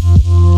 Thank